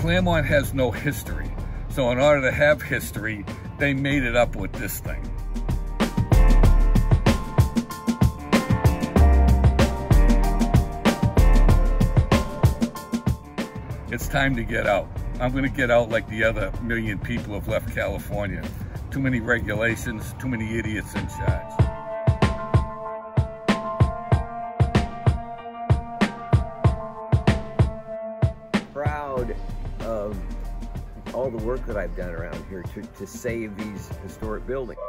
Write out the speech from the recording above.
Claremont has no history. So in order to have history, they made it up with this thing. It's time to get out. I'm going to get out like the other million people have left California. Too many regulations, too many idiots in charge. Proud of all the work that I've done around here to, to save these historic buildings.